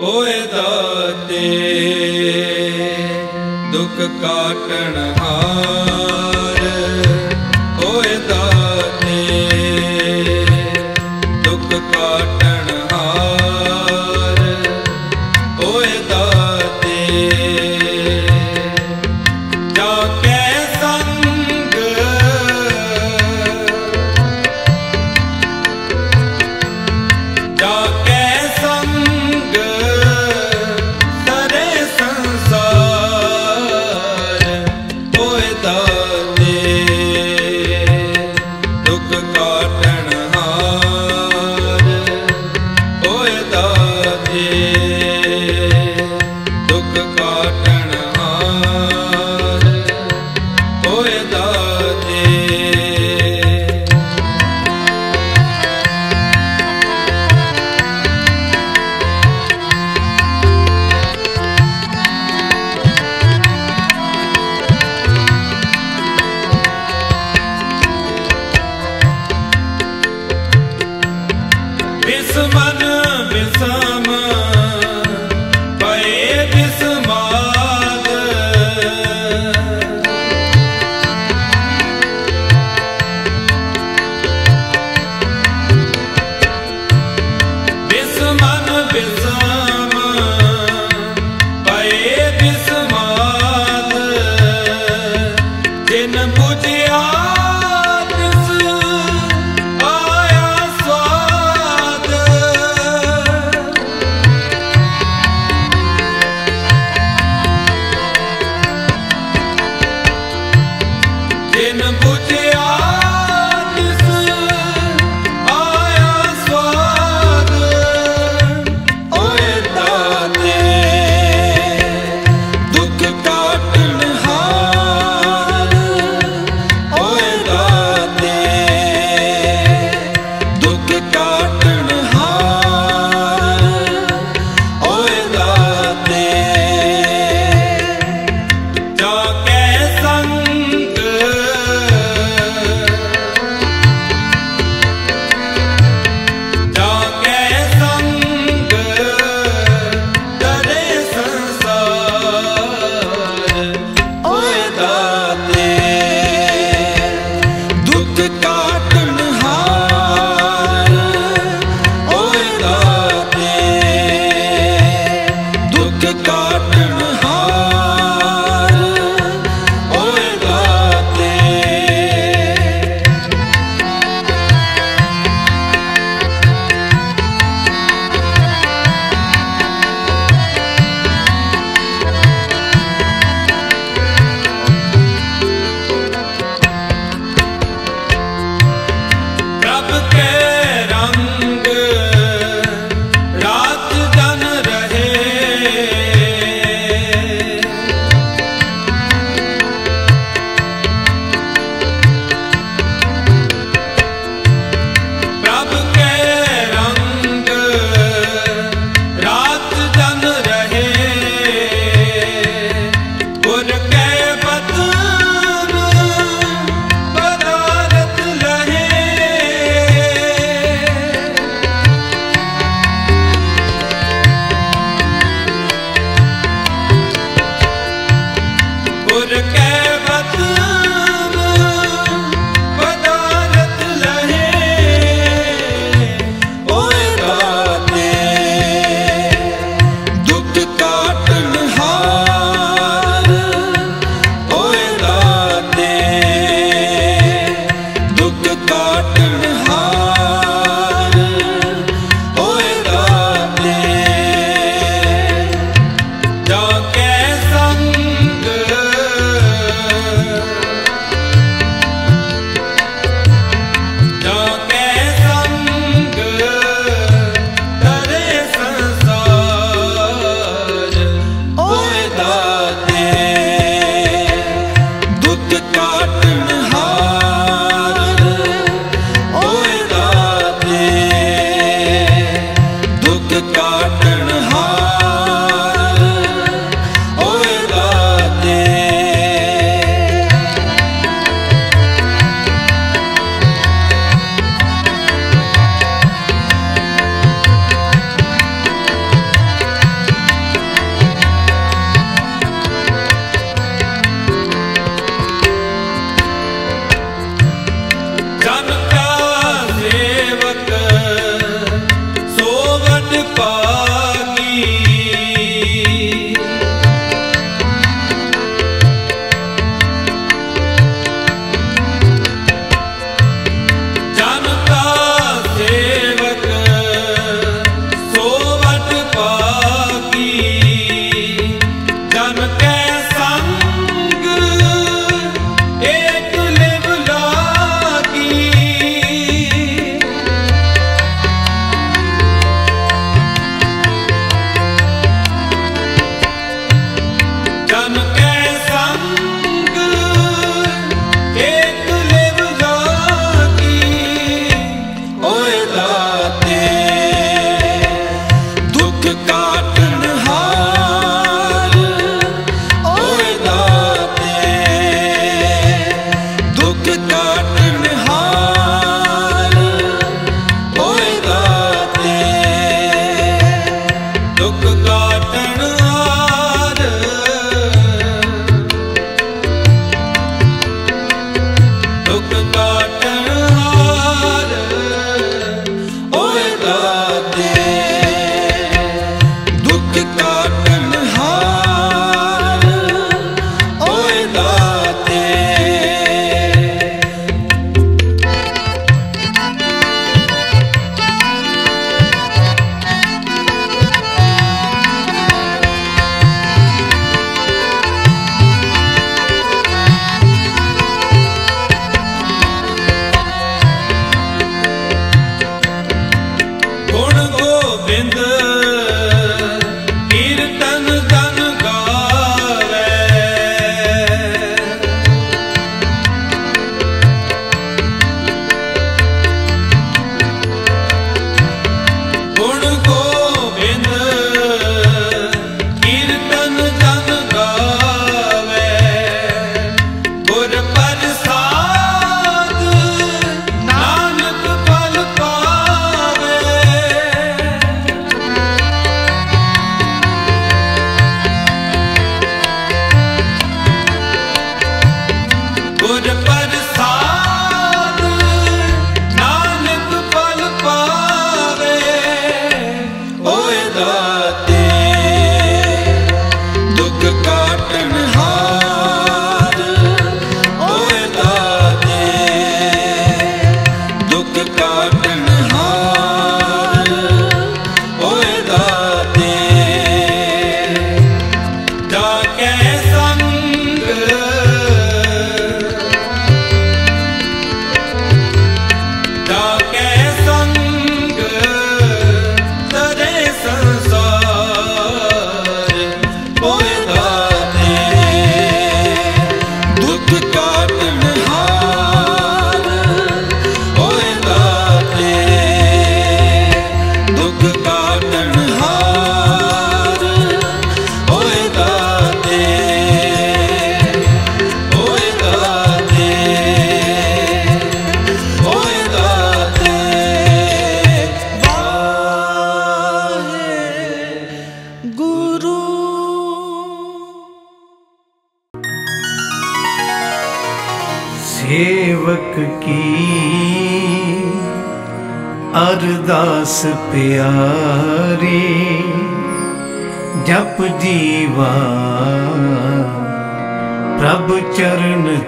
ਓਏ ਦਾਤੇ ਦੁੱਖ ਕਾਟਣ ਹਾਰ।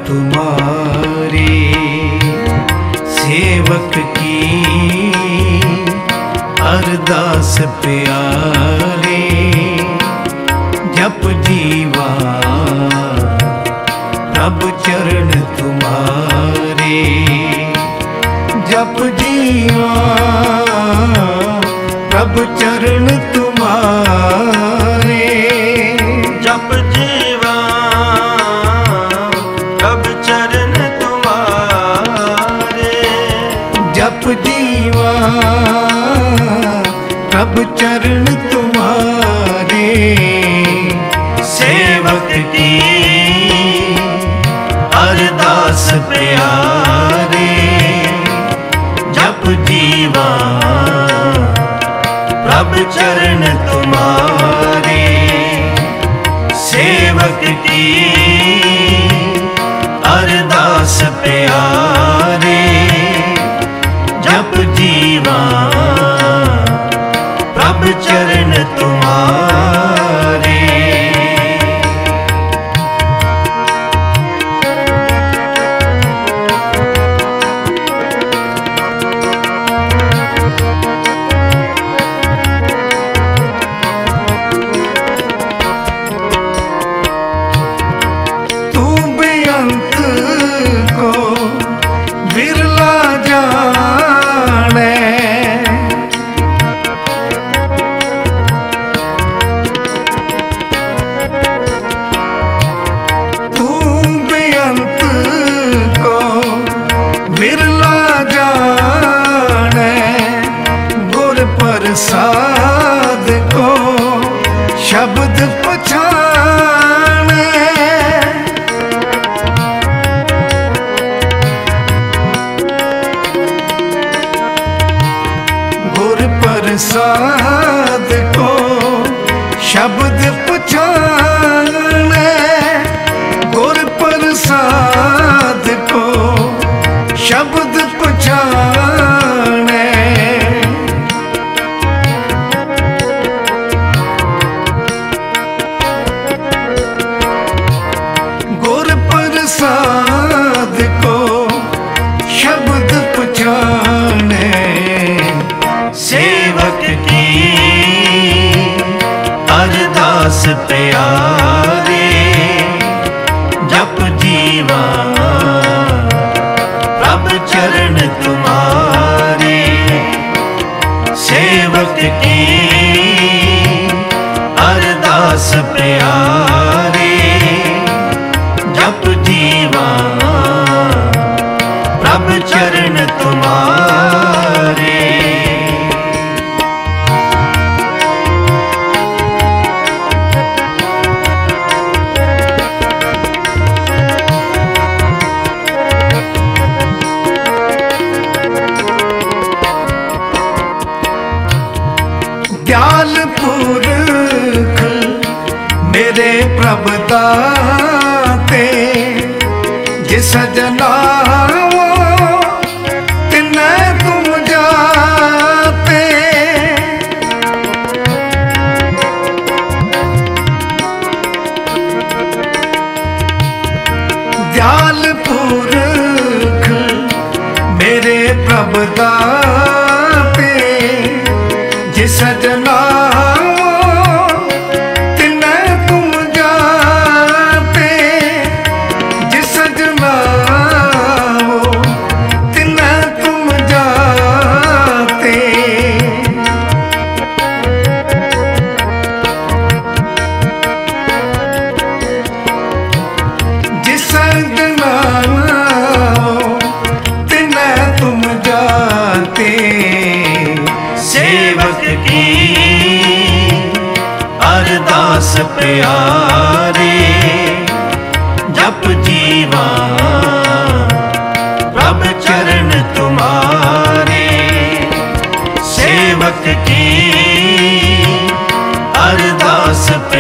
तुम्हारे सेवक की अरदास प्यारे जप जीवा प्रभ चरण तुम्हारे जप जीवा प्रभ चरण तुम्हारे चरण तुम्हारे सेवक की अरदास प्यारे जप जीवा प्रभ चरण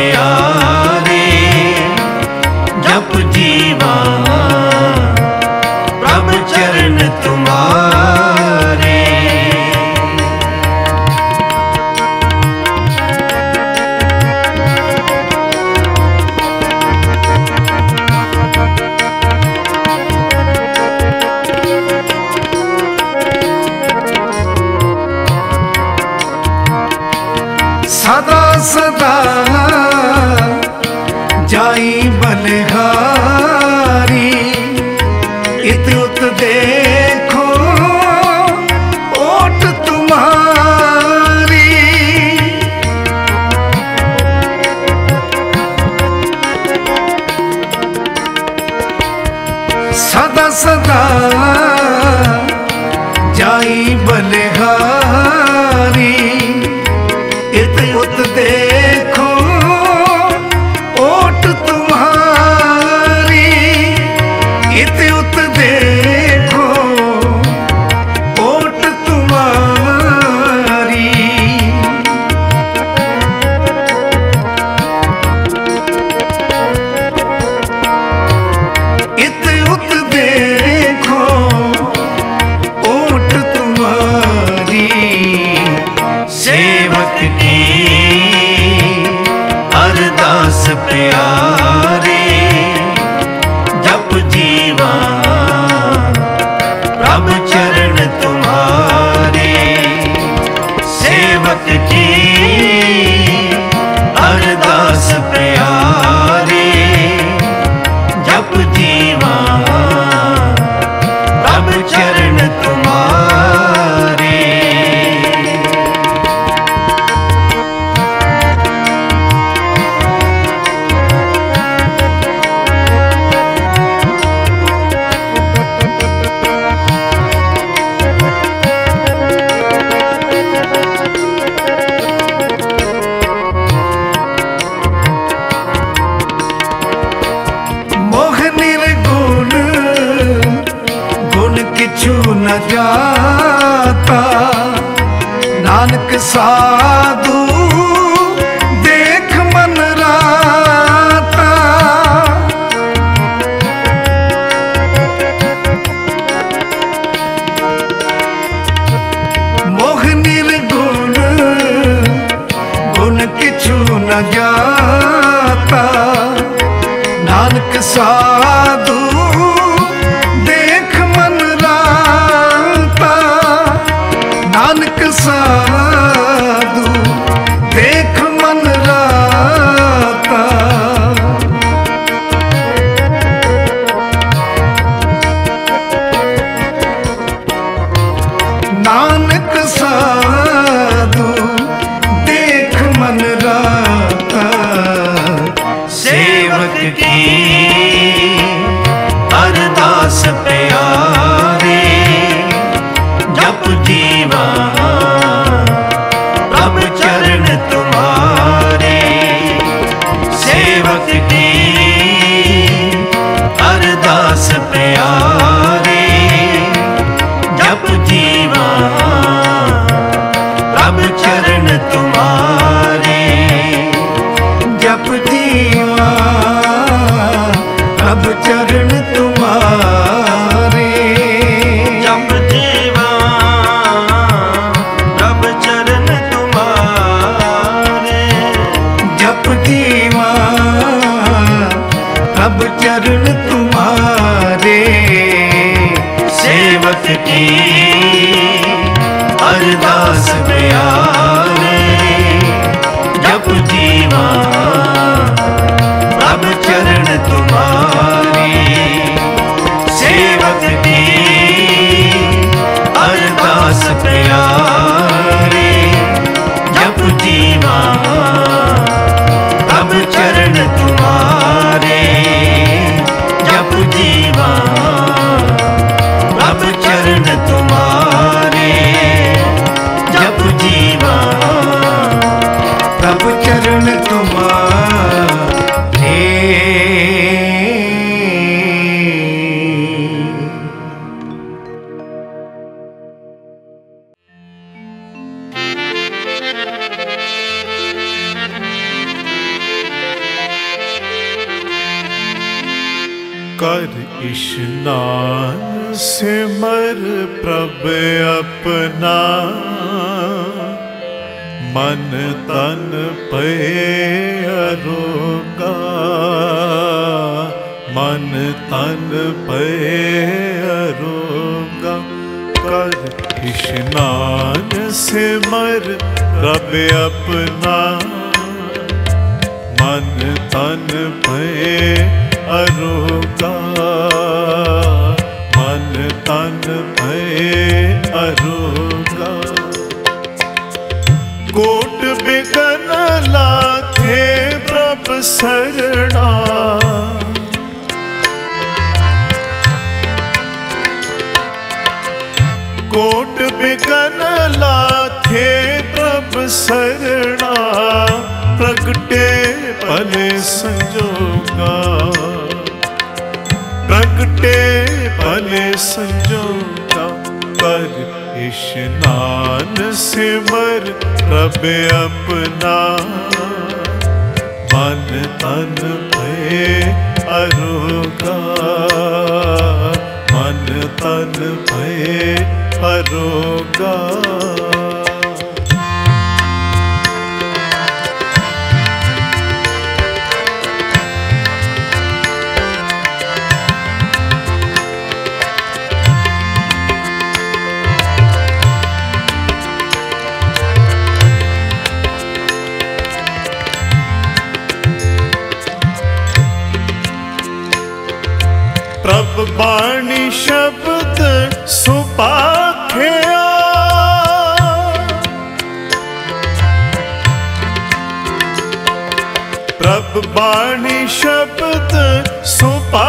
ਅਰਦਾਸ ਅਰਦਾਸ ਪ੍ਰਗਟੇ ਭਲੇ ਸੰਜੋਗਾ। ਪ੍ਰਗਟੇ ਭਲੇ ਸੰਜੋਗਾ ਕਰ ਇਸ਼ਨਾਨ ਸਿਮਰ ਰਬ ਆਪਣਾ। ਮਨ ਤਨ ਭਏ ਅਰੋਗਾ, ਮਨ ਤਨ ਭਏ ਅਰੋਗਾ। बाणी शब्द सुपा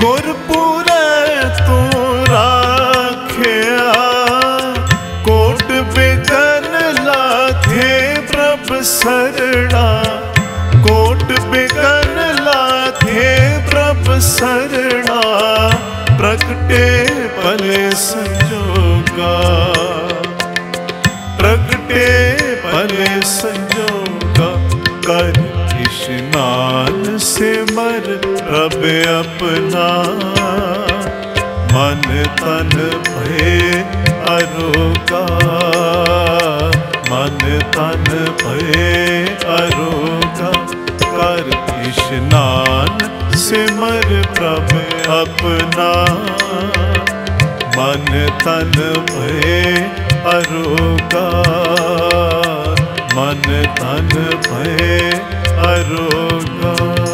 ਗੁਰਪੁਰੇ ਤੂੰ ਰਾਖਿਆ। ਕੋਟ ਬਿਗਨ ਲਾਥੇ ਪ੍ਰਭ ਸਰਣਾ। ਕੋਟ ਬਿਗਨ ਲਾਥੇ ਪ੍ਰਭ ਸਰਣਾ। ਪ੍ਰਗਟੇ ਭਲੇ ਸੰਜੋਗਾ। ਪ੍ਰਗਟੇ ਭਲੇ ਸੰਜੋਗਾ ਕਰ ਇਸ਼ਨਾਨ ਸਿਮਰ ਪ੍ਰਭ ਆਪਣਾ ਮਨ ਤਨ ਭਏ ਅਰੋਗਾ ਮਨ ਤਨ ਭਏ ਅਰੋਗਾ ਕਰ ਇਸ਼ਨਾਨ ਸਿਮਰ ਪ੍ਰਭ ਆਪਣਾ ਮਨ ਤਨ ਭਏ ਅਰੋਗਾ ਮਨ ਤਨ ਭਏ ਅਰੋਗਾ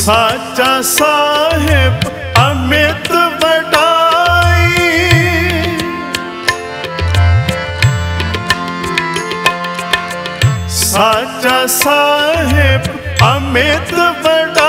ਸਾਚਾ ਸਾਹਿਬ ਅਮਿਤ ਵਡਾਈ। ਸਾਚਾ ਸਾਹਿਬ ਅਮਿਤ ਵਡਾਈ।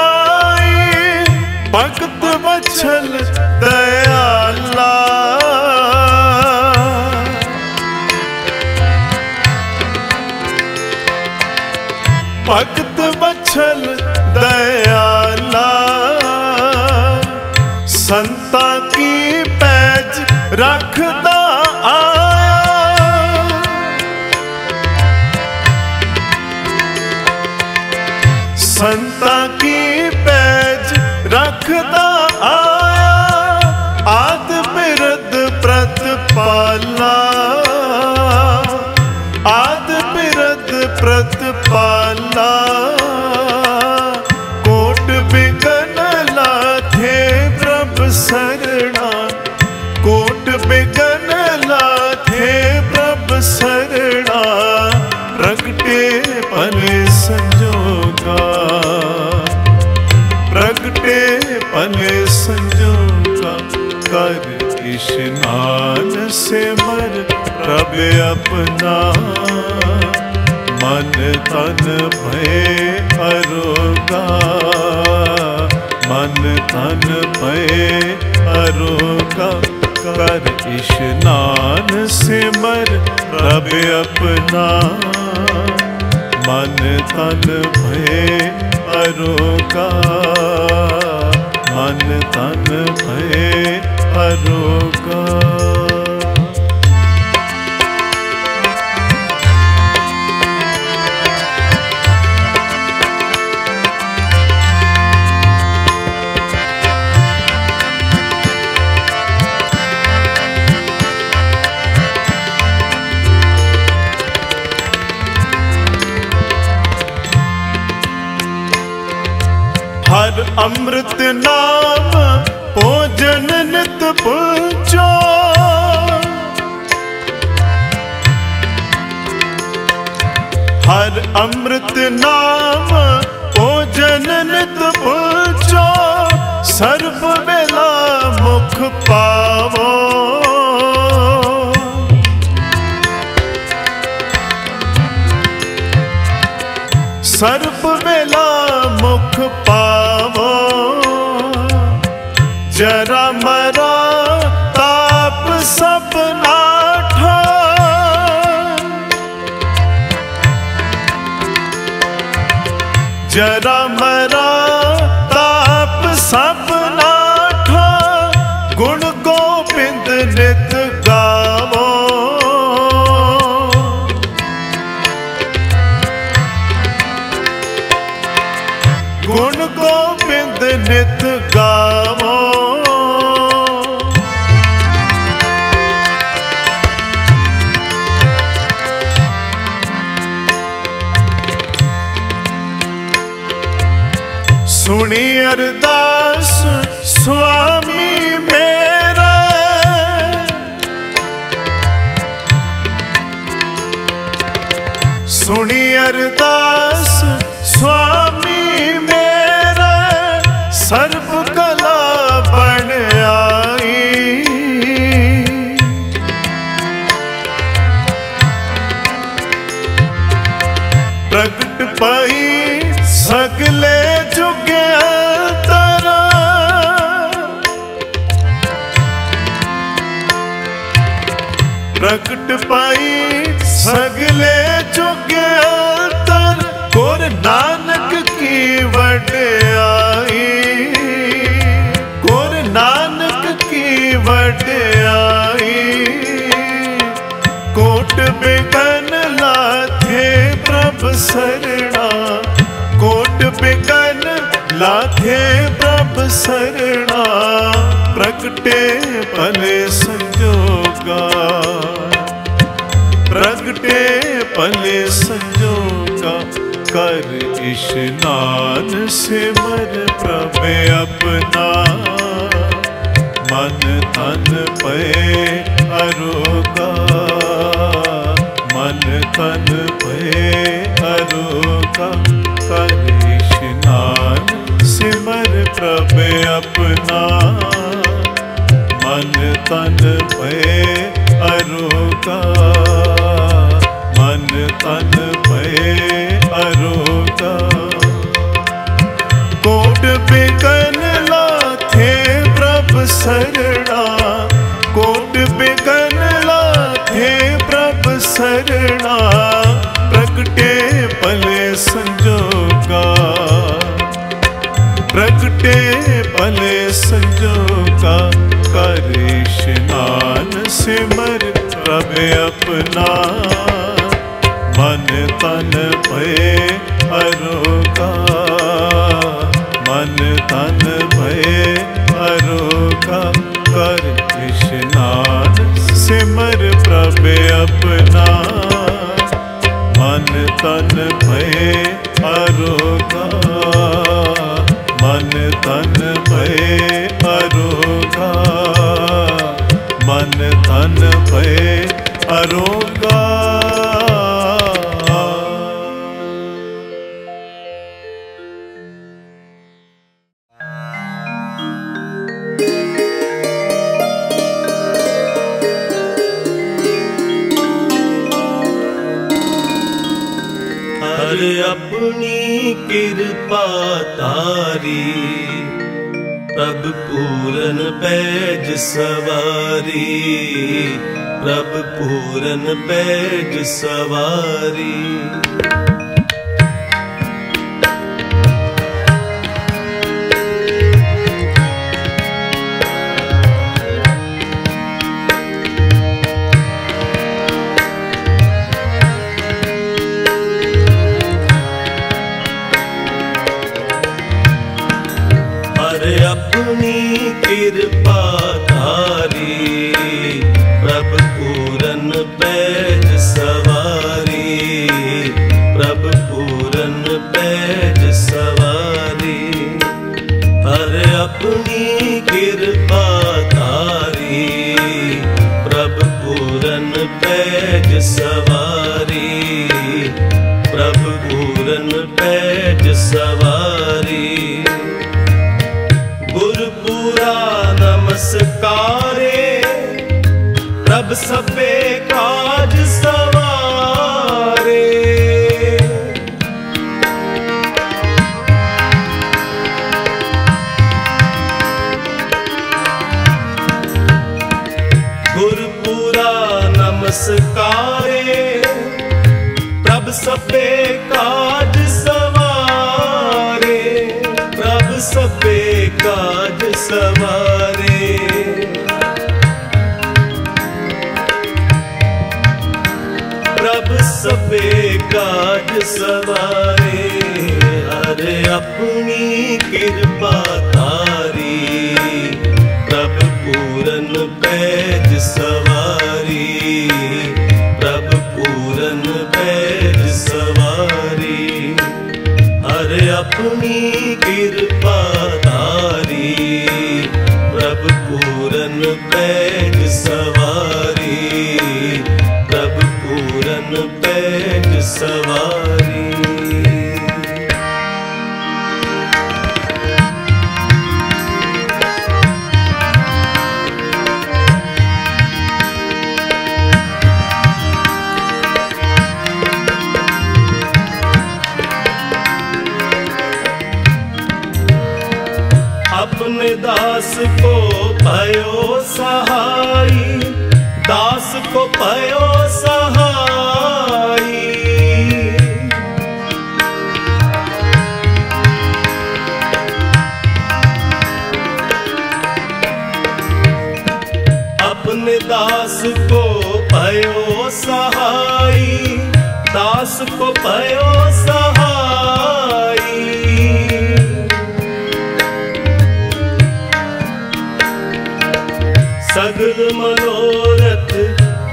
ਪ੍ਰਭ ਆਪਣਾ। ਮਨ ਤਨ ਭਏ ਅਰੋਗਾ। ਮਨ ਤਨ ਭਏ ਅਰੋਗਾ। ਕਰ ਇਸ਼ਨਾਨ ਸਿਮਰ ਪ੍ਰਭ ਆਪਣਾ। ਮਨ ਤਨ ਭਏ ਅਰੋਗਾ। ਮਨ ਤਨ ਭਏ ਅਰੋਗਾ। ਗੁਣ ਗੋਬਿੰਦ ਨਿਤ ਗਾਵੋ। ਸੁਣੀ ਅਰਦਾਸ ਸੁਆਮੀ ਪ੍ਰਗਟ ਪਾਈ ਸਗਲੇ ਜੁਗਿਆ ਤਰ ਗੁਰ ਨਾਨਕ ਕੀ ਵਡਿਆਈ ਗੁਰ ਨਾਨਕ ਕੀ ਵਡਿਆਈ ਕੋਟ ਬਿਗਨ ਲਾਥੇ ਪ੍ਰਭ ਸਰਣਾ ਕੋਟ ਬਿਕਨ ਲਾਥੇ ਪ੍ਰਭ ਸਰਣਾ ਪ੍ਰਗਟੇ ਭਲੇ ਸੰਜੋਗਾ ਪ੍ਰਗਟੇ ਭਲੇ ਸੰਜੋਗਾ ਕਰ ਇਸ਼ਨਾਨ ਸਿਮਰ ਪ੍ਰਭ ਆਪਣਾ। ਮਨ ਤਨ ਪਏ ਅਰੋਗਾ, ਮਨ ਤਨ ਪਏ ਅਰੋਗਾ, ਕਰ ਇਸ਼ਨਾਨ ਸਿਮਰ ਪ੍ਰਭ ਆਪਣਾ। ਮਨ ਤਨ ਪਏ ਅਰੋਗਾ ਮਨ ਤਨ ਪਏ ਅਰੋਗਾ ਕੋਟ ਬਿਕਨ ਲਾਥੇ ਪ੍ਰਭ ਸਰਣਾ ਕੋਟ ਬਿਕਨ ਲਾਥੇ ਪ੍ਰਭ ਸਰਣਾ ਪ੍ਰਗਟੇ ਭਲੇ ਸੰਜੋਗਾ ਪ੍ਰਗਟੇ ਭਲੇ ਸੰਜੋਗਾ ਕਰ ਇਸ਼ਨਾਨ ਸਿਮਰ ਪ੍ਰਭ ਆਪਣਾ ਮਨ ਤਨ ਭਏ ਅਰੋਗਾ ਮਨ ਤਨ ਭਏ ਅਰੋਗਾ ਕਰ ਇਸ਼ਨਾਨ ਸਿਮਰ ਪ੍ਰਭ ਆਪਣਾ। ਮਨ ਤਨ ਭਏ ਅਰੋਗਾ ਮਨ ਤਨ ਭਏ ਅਰੋਗਾ ਮਨ ਤਨ ਭਏ ਹਰੋ ਹਰ ਆਪਣੀ ਕਿਰਪਾ ਤਾਰੀ ਪ੍ਰਭ ਪੂਰਨ ਪੈਜ ਸਵਾਰੀ। ਪ੍ਰਭ ਪੂਰਨ ਪੈਜ ਸਵਾਰੀ। ਸਵਾਰੇ ਹਰ ਆਪਣੀ ਕਿਰਪਾ ਤਾਰੀ ਪ੍ਰਭ ਪੂਰਨ ਪੈਜ ਸਵਾਰੀ ਪ੍ਰਭ ਪੂਰਨ ਪੈਜ ਸਵਾਰੀ ਹਰ ਆਪਣੀ ਕਿਰਪਾ ਸਹਾਈ ਦਾਸ ਕੋ ਭਇਓ ਸਹਾਈ। ਆਪਣੇ ਦਾਸ ਕੋ ਭਇਓ ਸਹਾਈ ਦਾਸ ਕੋ ਭਇਓ ਸਹਾਈ। ਮਨੋਰਥ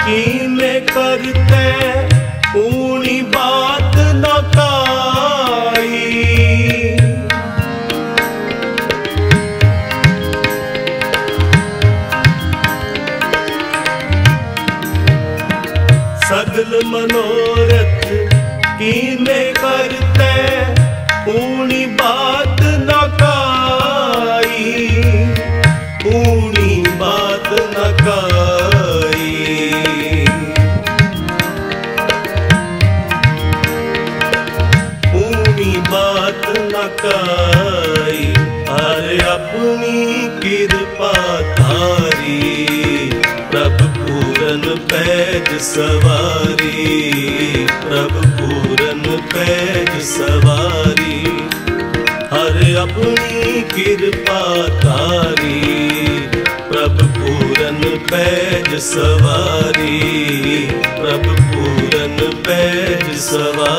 ਕੀਮੇ ਕਰਤੇ? ਪੂਣੀ ਬਾਤ ਨਾ ਕਾਈ ਸਗਲ ਮਨੋਰਥ ਪੈਜ ਸਵਾਰੀ, ਪ੍ਰਭ ਪੂਰਨ ਪੈਜ ਸਵਾਰੀ, ਹਰ ਆਪਣੀ ਕਿਰਪਾ ਤਾਰੀ, ਪ੍ਰਭ ਪੂਰਨ ਪੈਜ ਸਵਾਰੀ, ਪ੍ਰਭ ਪੂਰਨ ਪੈਜ ਸਵਾਰੀ।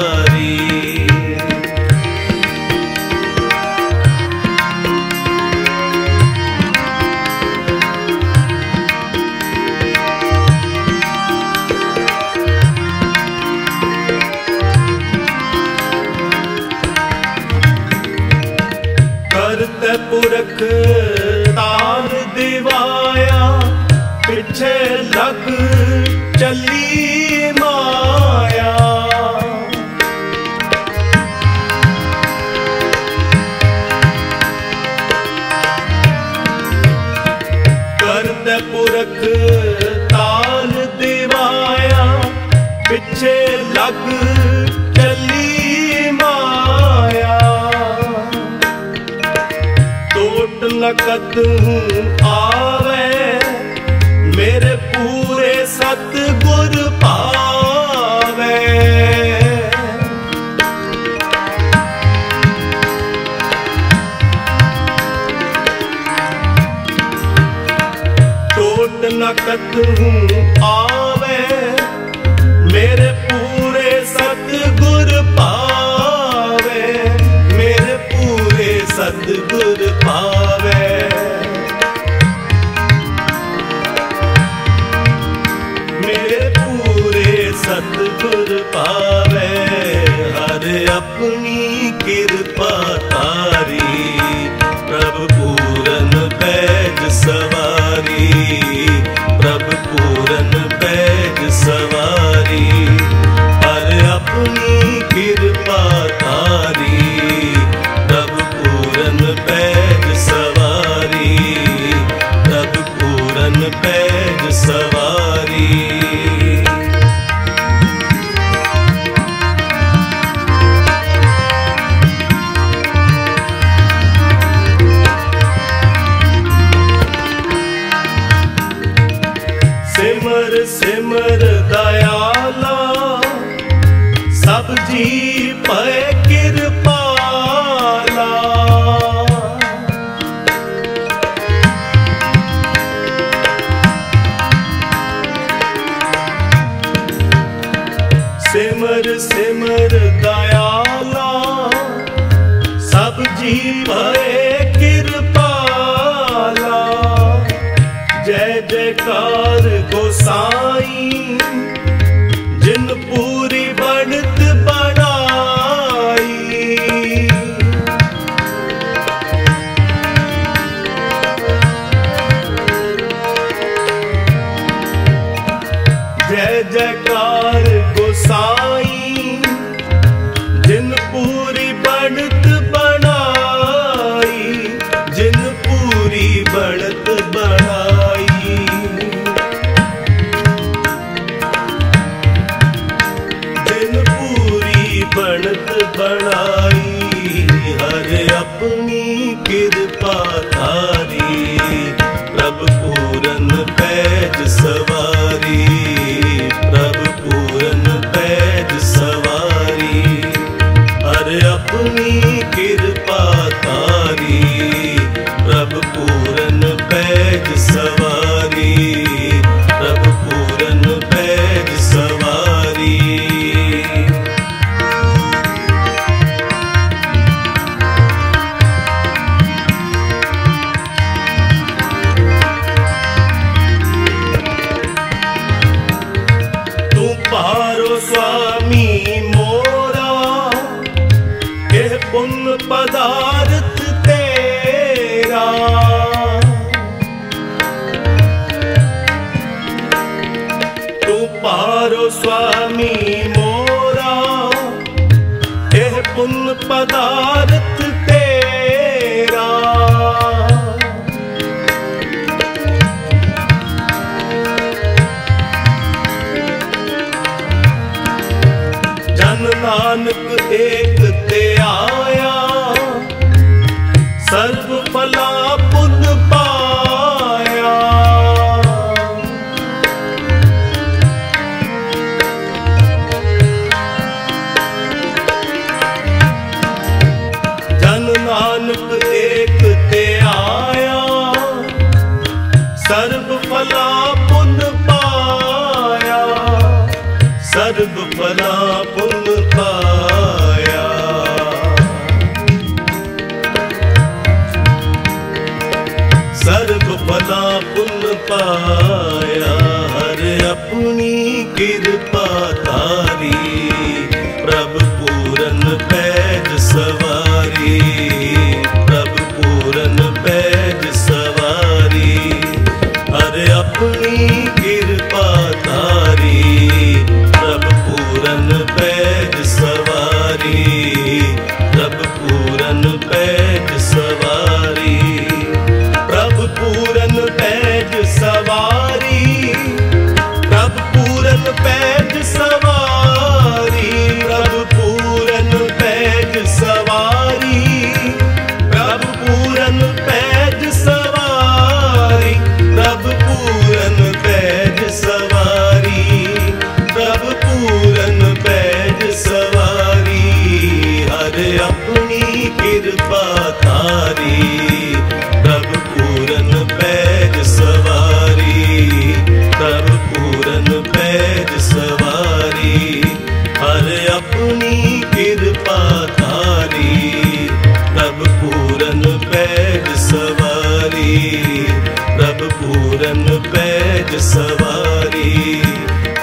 ਸਵਾਰੀ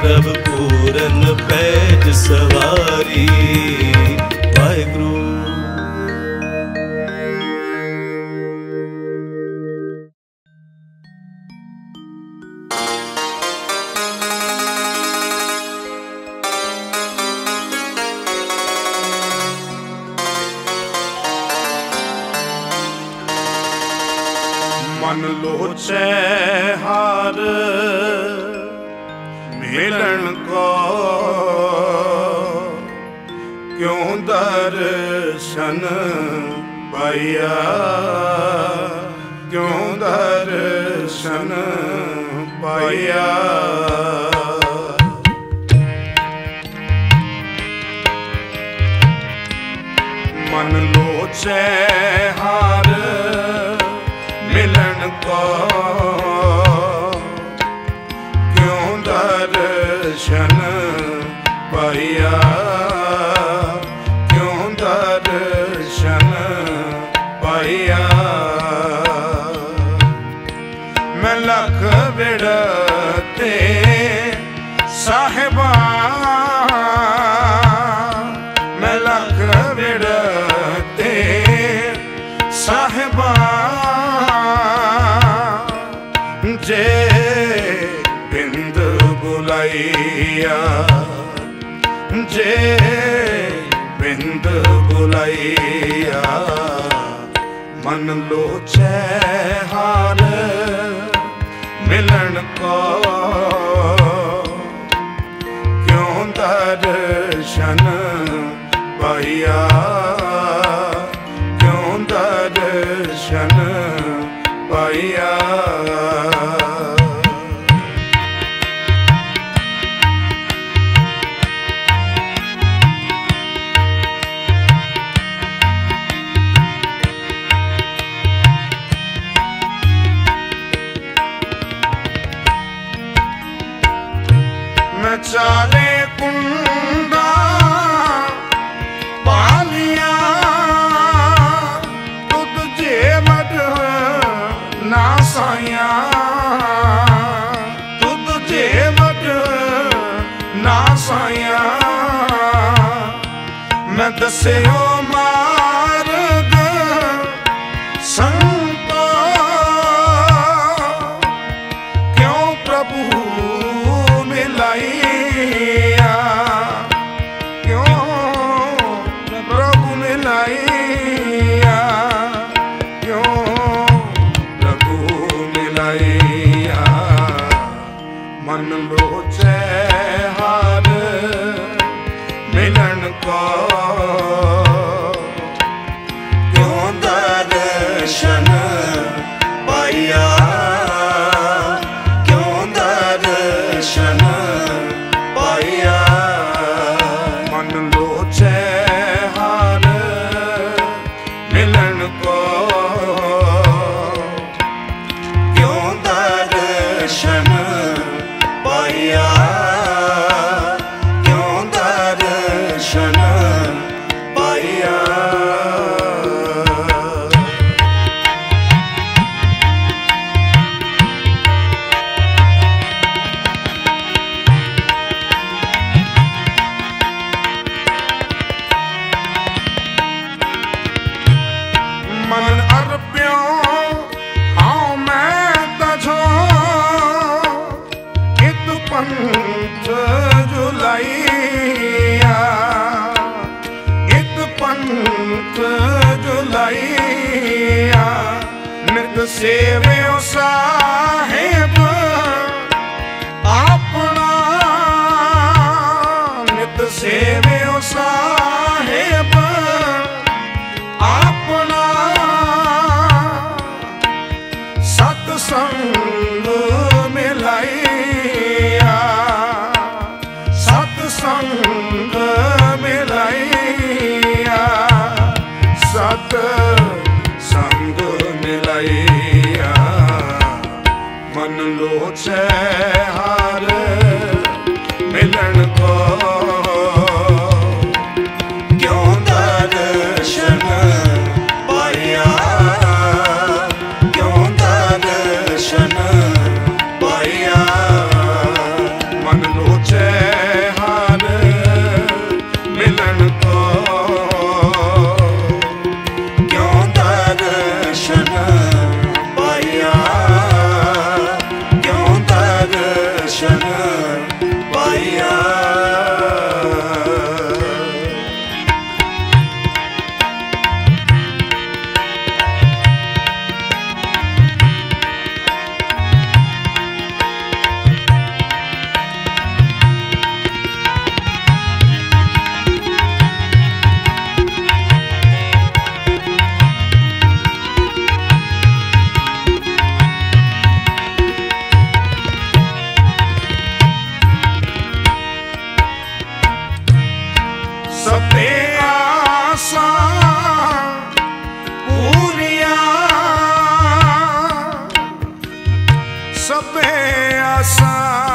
ਪ੍ਰਭ ਪੂਰਨ ਪੈਜ ਸਵਾਰੀ ਜੇ ਬਿੰਦ ਬੁਲਾਈਆ ਮਨ ਲੋਚੈ ਹਾਲ ਮਿਲਣ ਕੋ। ਕਿਉਂ ਦਰਸ਼ਨ ਪਾਈਆ ਕਿਉਂ ਦਰਸ਼ਨ ਪਾਈਆ Asa.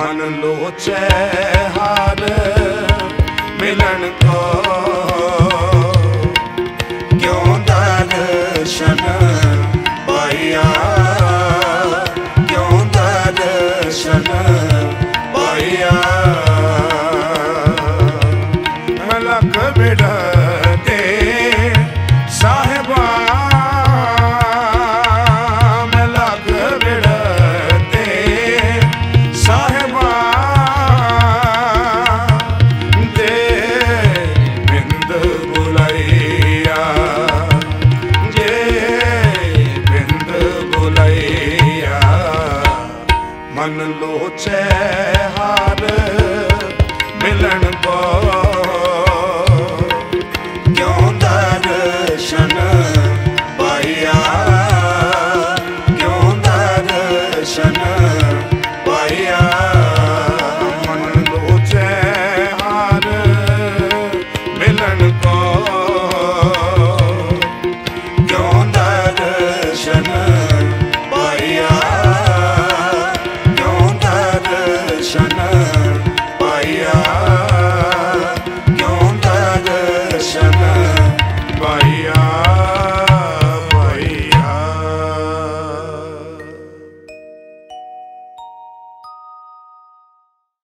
ਮਨ ਲੋਚੈ ਹਾਰ।